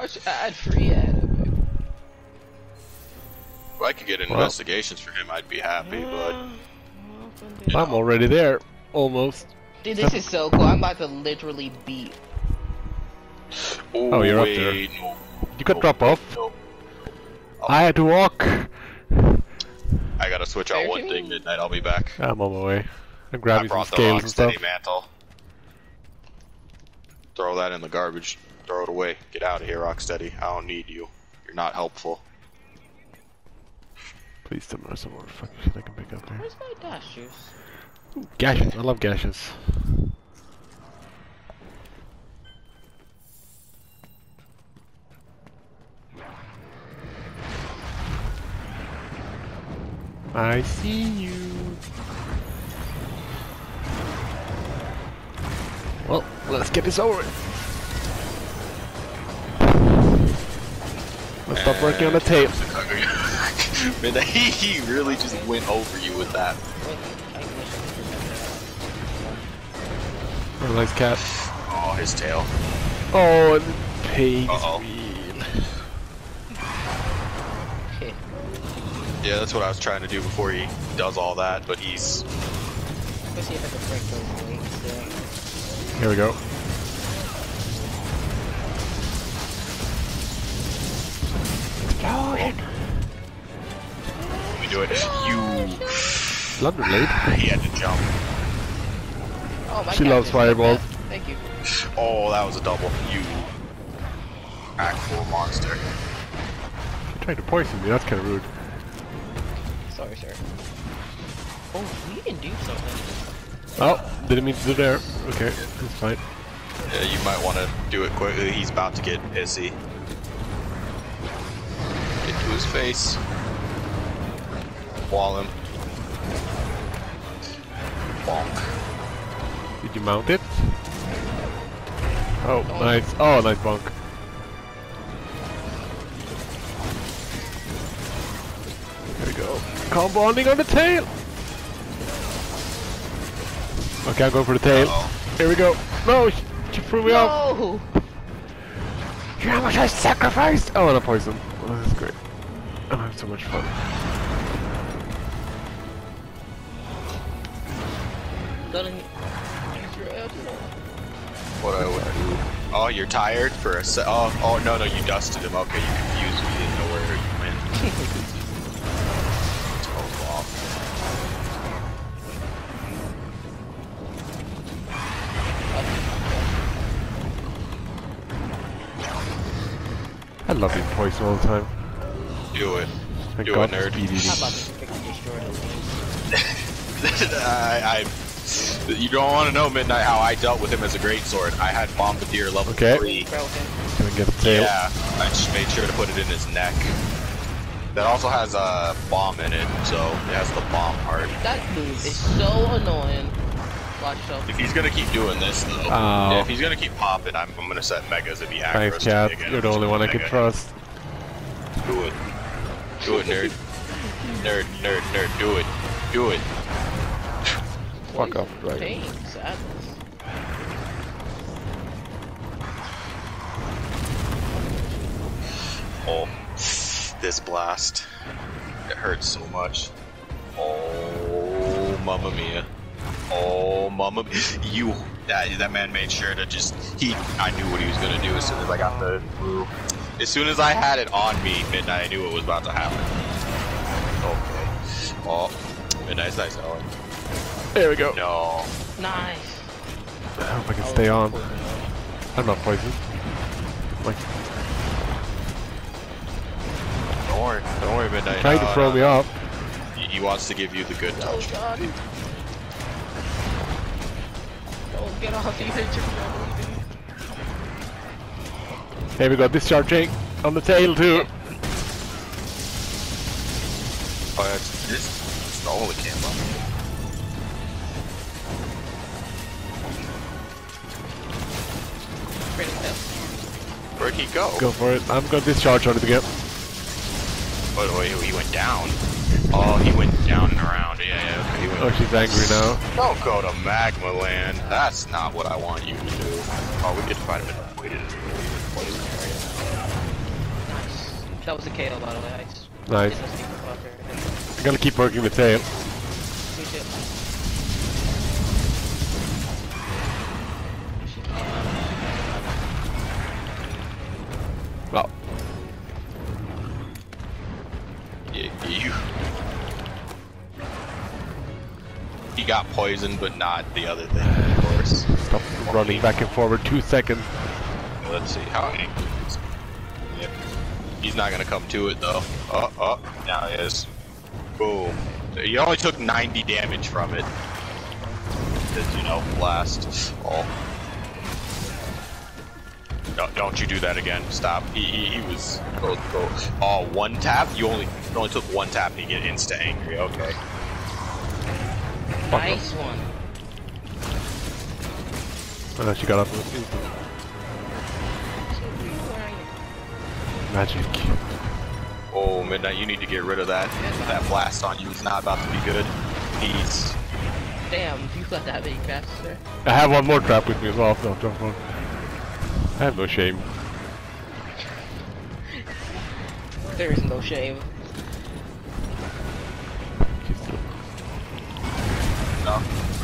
Watch ad free anime. If I could get Well. investigations for him, I'd be happy, but you I'm know. already there. Almost. Dude, this is so cool. I'm about to literally beat. Oh, you're up there. No, You could no, drop off. no. I had to walk. I gotta switch out one thing me. midnight. I'll be back. I'm on my way. I'm I grabbing some brought the scales and stuff. mantle. Throw that in the garbage. Throw it away. Get out of here, Rocksteady. I don't need you. You're not helpful. Please tell me there's some more fucking shit I can pick up there. Where's my dash juice? Gashes. I love gashes. I see you. Well, let's get this over with. Stop working on the tape. Man, he really just went over you with that. Wait, I wish I could Oh, nice cat. Oh, his tail. Oh, and pig's Uh-oh. wheel. Yeah, that's what I was trying to do before he does all that, but he's Let's see if I can break those wings there. Here we go. Do it. You London lead. he had to jump. Oh, my She cat loves fireballs. Thank you. Oh, that was a double. You actual monster. You're trying to poison me, that's kind of rude. Sorry, sir. Oh, we can do something. Oh, didn't mean to do there. Okay, that's fine. Yeah, you might want to do it quickly. He's about to get pissy. Get to his face. Wall him. Bonk. Did you mount it? Oh, oh. nice. Oh, nice bunk. There we go. Combo bonding on the tail. Okay, I'm going for the tail. Uh-oh. Here we go. No, she, she threw me off. No! How much I sacrificed! Oh, and a poison. Oh, this is great. I'm having so much fun. Gonna What I would do. Oh, you're tired for a se- Oh, oh no, no, you dusted him. Okay, you confused me. You didn't know where you went. oh, off. I love being poison all the time. Do it. Thank Do God it, nerd. How about this pick destroy the? I, I, you don't want to know, Midnight, how I dealt with him as a greatsword. I had Bombardier level Okay. 3. Broken. Gonna get the tail. Yeah, I just made sure to put it in his neck. That also has a bomb in it, so it has the bomb part. That move is so annoying. Watch yourself. If he's gonna keep doing this, though, Oh. yeah, if he's gonna keep popping, I'm, I'm gonna set megas if he Thanks, aggroes to Cat. me again. You're the only one I can trust. Do it. Do it, nerd. nerd, nerd, nerd. Do it. Do it. Fuck off, Poison, dragon. Pain, sadness. Oh, this blast. It hurts so much. Oh, mamma mia. Oh, mamma mia. You, that, that man made sure to just, he, I knew what he was gonna do as soon as I got the brew. As soon as I had it on me, Midnight, I knew what was about to happen. Okay. Oh, Midnight's nice. Oh, There we go. no. Nice. I hope I can Oh, stay on. poison. I'm not poisoned. Like, Don't worry. Don't worry, Midnight. trying to throw no. me off. He, he wants to give you the good Oh touch. god. Oh, get off, you hit your Here we go, discharging on the tail too. Oh, yeah, it's, it's, it's the only camera. He go? Go for it. I'm gonna discharge on it again. By the way, he went down. Oh, he went down and around. Yeah, yeah, okay. He went. Oh, she's angry now. Don't go to Magma Land. That's not what I want you to do. Oh, we get to fight him in the poison area. That was a KO, by the way. I just Nice. did a. I'm gonna keep working the tail. He poisoned, but not the other thing, of course. stop running back and forward two seconds. Let's see how angry he is. Yep. He's not gonna come to it though. Oh, oh, now he is. Boom. So you only took 90 damage from it. Because, you know, blast. Oh. Don't, don't you do that again. Stop. He, he, he was. Go, go. Oh, one tap? You only, you only took one tap and you get insta angry. Okay. Fuck Nice one. Oh, she got up. Magic. Oh, Midnight, you need to get rid of that. That blast on you is not about to be good. He's. Damn, you let that be faster. I have one more trap with me as well. No, don't worry. I have no shame. There is no shame.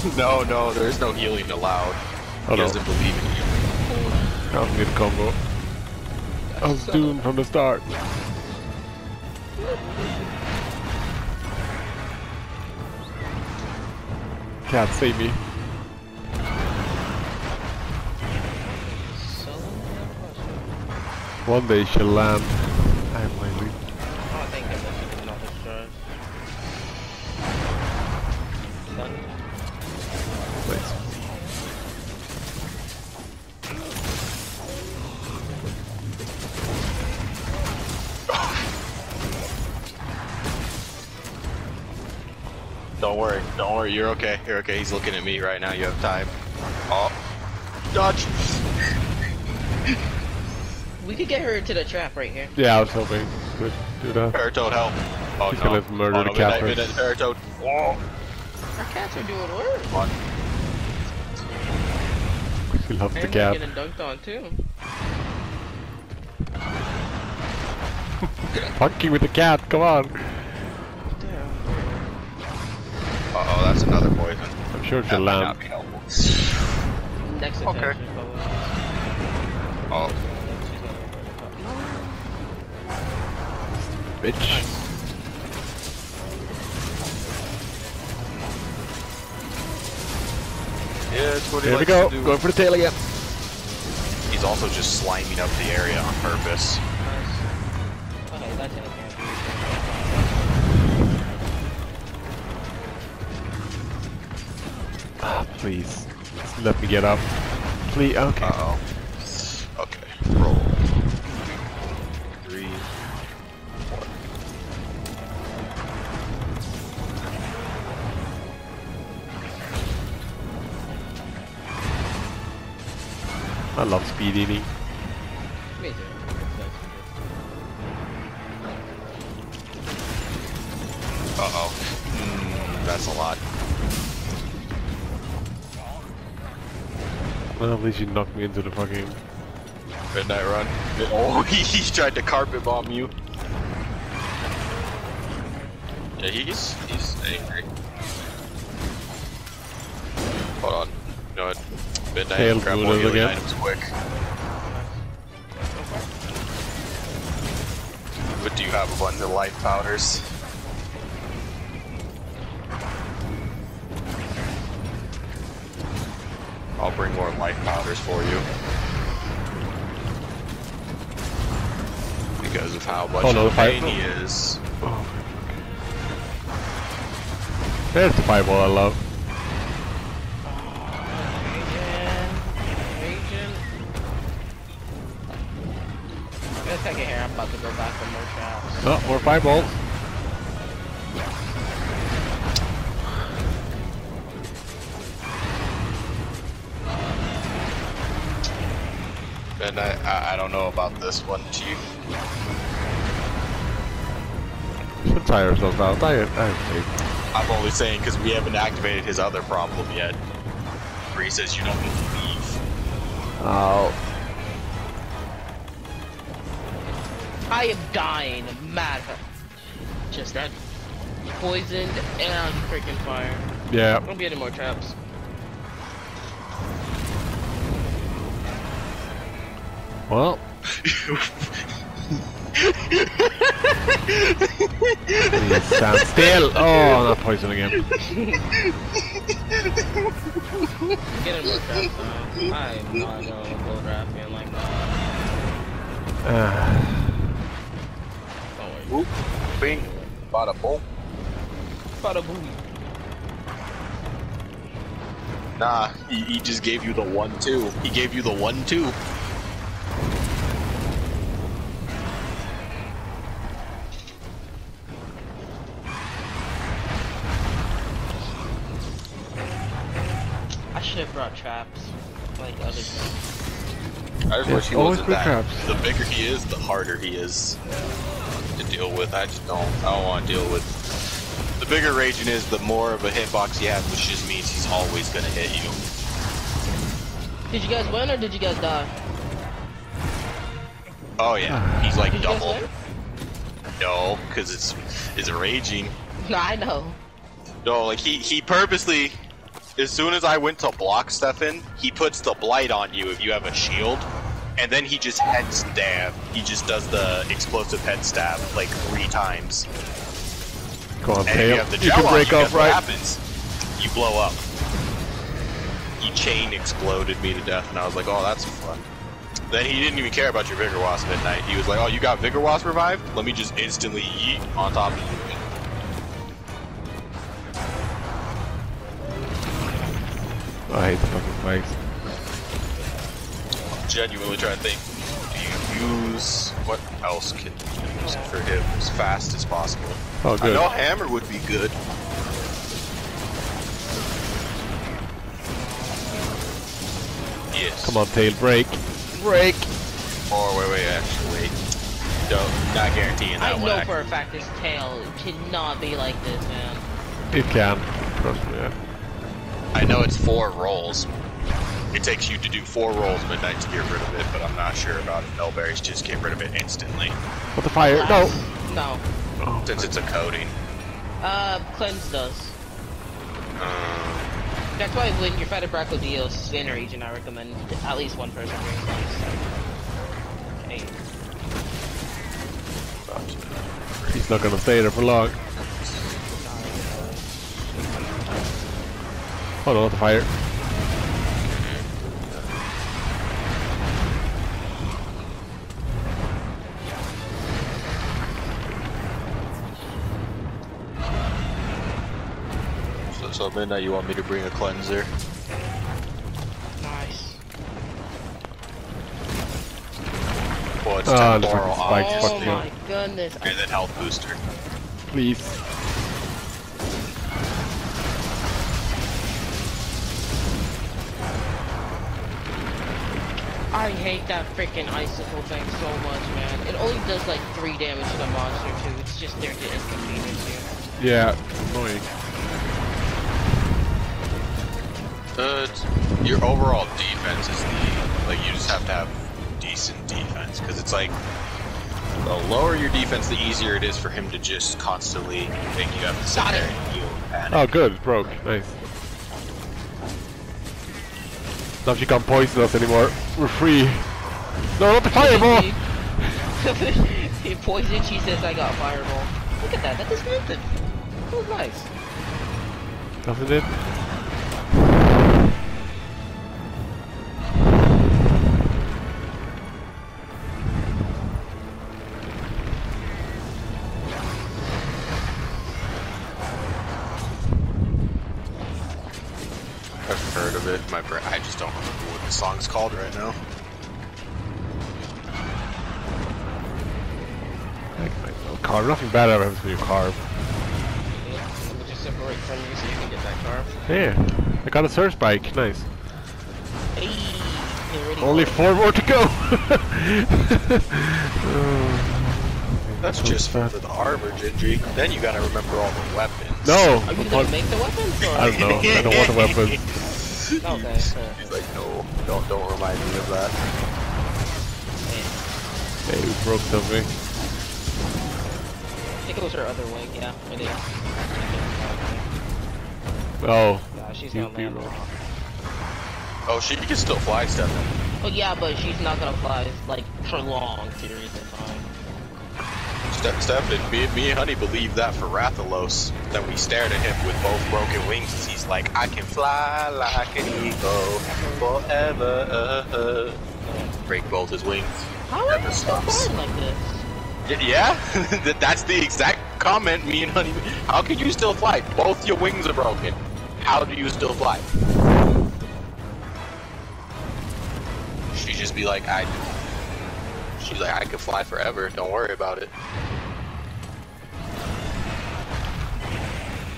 No. No, no, there's no healing allowed. Oh, he no. doesn't believe in you. That was a good combo. I was doomed from the start. Can't save me. One day she'll land. I am my lead. Oh, thank goodness you did not destroy. Done. Nice. Worry, don't worry, you're okay. You're okay. He's looking at me right now. You have time. Oh. Dodge! We could get her into the trap right here. Yeah, I was hoping to do that. Paratoad, help. Oh, oh He's no. gonna murder oh, the cat Midnight, first. Midnight, Paratoad. Oh. Our cats are doing work. Come on. She loves the And they're cat. getting dunked on too. Fucking with the cat, come on. That's another poison. I'm sure That she'll might land. not be helpful. Next Okay. attention. Oh, Bitch. yeah, it's what he Here we go. do. Going for the tail again. He's also just sliming up the area on purpose. Please. Just let me get up. Please, okay. Uh-oh. Okay, roll. Three, four. I love speed eating. Me too. Uh-oh. Mm, that's a lot. Well, at least you knocked me into the fucking... Midnight run. Oh, he, he tried to carpet bomb you. Yeah, he's he's angry. Hold on. You know what? Midnight, Tail grab more Buddhas healing again. items quick. But do you have a bunch of life powders? I'll bring more life powders for you. Because of how much Oh, no, of pain fire- he is. Oh, There's the fireball I love. Raging. Raging. Let's take here. I'm about to go back for more traps. Oh, more fireballs. And I, I, I don't know about this one, Chief. Should tire ourselves out. I, I I'm only saying because we haven't activated his other problem yet. Where he says you don't need to leave. Oh. I am dying. Of mad. Just that. Poisoned and freaking fire. Yeah. Don't be any more traps. Well. Stand still. Oh, not poison again. Get any more traps. though. I am not gonna go drafting like that. Uh. Oop, bing, bada boom. Bada boom. Nah, he, he just gave you the one two. He gave you the one two. Things. I just Yeah, wish he always wasn't that. traps. The bigger he is, the harder he is uh, to deal with. I just don't. I don't want to deal with. The bigger Raging is, the more of a hitbox he has, which just means he's always gonna hit you. Did you guys win or did you guys die? Oh yeah, he's like Did double. No, because it's it's Raging. No, I know. No, like he he purposely. As soon as I went to block Stefan, he puts the blight on you if you have a shield, and then he just head stab. He just does the explosive head stab like three times. go on, if tail. you You can break off guess what happens? You blow up. He chain exploded me to death, and I was like, oh, that's fun. Then he didn't even care about your Vigor Wasp at night. He was like, oh, you got Vigor Wasp revived? Let me just instantly yeet on top of you. I hate the fucking spikes. Genuinely trying to think. Do you use what else can you use for him as fast as possible? Oh, I good. know hammer would be good. Yes. Come on, tail, break. Break. Or wait, wait, actually, wait. No, not guaranteeing that I one. know actually. for a fact this tail cannot be like this, man. It can. Trust me. Yeah. I know it's four rolls. It takes you to do four rolls midnight to get rid of it, but I'm not sure about it. Nulberries just get rid of it instantly What the fire? No. No. Oh, since it's a coating. Uh, cleanse does. Um, That's why when you're fighting Brachydios Spinner region, I recommend at least one person doing cleanse. He's not gonna stay there for long. Oh no, the fire. So, so midnight, you want me to bring a cleanser? nice. Well, it's the temporal fucking spikes, Oh my goodness. and then health booster. Please. I hate that freaking icicle thing so much, man. It only does like three damage to the monster too. It's just there to inconvenience you. Yeah. Annoying. It's- your overall defense is the like you just have to have decent defense because it's like the lower your defense, the easier it is for him to just constantly make you have to sit there and heal panic. Oh, good. It broke. Nice. Now if you can't poison us anymore. We're free. No, not the fireball. he poisoned, she says I got fireball. Look at that, that does nothing. That was nice. Doesn't it? Called right now. Carve. Nothing bad ever happens to your carve. Yeah, let me just separate from you so you can get that carve. Yeah. I got a surge bike. Nice. Hey, Only for four more to go. That's just for the armor, Gingy. Then you gotta remember all the weapons. no. Are you gonna make the weapons or? I don't know. I don't want the weapons. Okay, so, He's like, no, don't, don't remind me of that. Hey, we broke something. I think it was her other wing, yeah, it is. Oh, Yeah, she's gonna land wrong. wrong. Oh, she can still fly, Stefan. Oh yeah, but she's not gonna fly, like, for long periods of time. Ste- Stefan, me, me and Honey believe that for Rathalos. Then we stared at him with both broken wings. as He's like, I can fly like an eagle forever. Break both his wings. How are you still stops. flying like this? Yeah, that's the exact comment me and Honey. How can you still fly? Both your wings are broken. How do you still fly? She just be like, I. She's like, I can fly forever. Don't worry about it.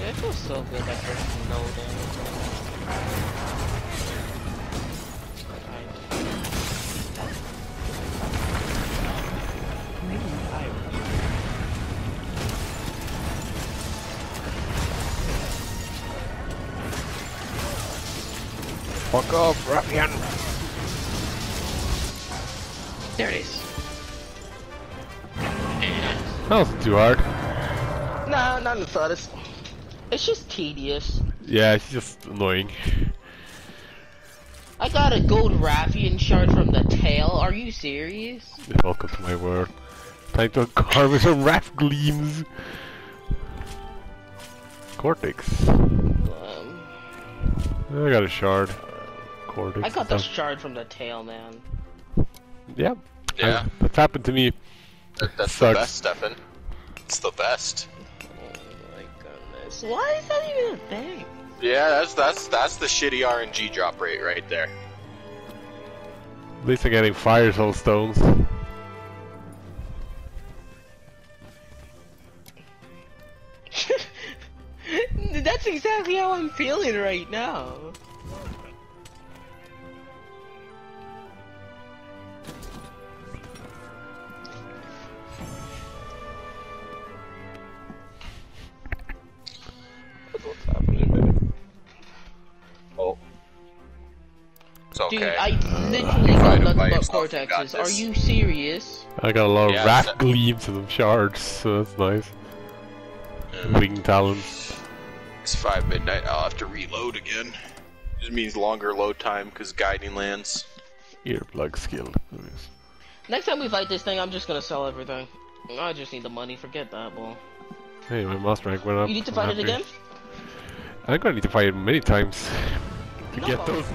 Yeah, it feels so good that there's no damage. fuck off, Rathian. There it is. That wasn't too hard. Nah, not in the slightest. It's just tedious. Yeah, it's just annoying. I got a gold Rathian shard from the tail. Are you serious? Welcome to my world. Time to carve some raft gleams. Cortex. Um, I got a shard. Cortex. I got the shard from the tail, man. Yeah. Yeah. I- that's happened to me. That, that's the Sucks. best, Stefan. It's the best. Oh my goodness. Why is that even a thing? Yeah, that's that's that's the shitty RNG drop rate right there. At least I'm getting fire soul stones. That's exactly how I'm feeling right now. It's okay. Dude, I Uh, literally you got nothing but yourself, you got cortexes. Are you serious? I got a lot of Yeah, raft that- gleams and some shards, so that's nice. Yeah. Wing talons. It's five midnight. I'll have to reload again. Just means longer load time because guiding lands. Earplug skill. Next time we fight this thing, I'm just gonna sell everything. I just need the money. Forget that, bull. Hey, my master rank went up. You need to fight it again? I'm gonna need to fight it many times to get No. those